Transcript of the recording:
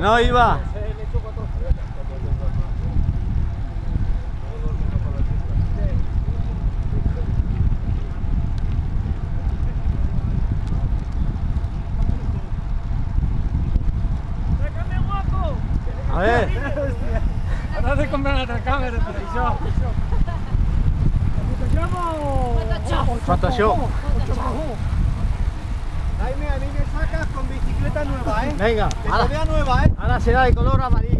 No iba. A ver. Ahora se compran otra cámara televisión. Photoshop. ¿Eh? Venga, ahora, nueva, ¿eh? ahora será de color amarilla.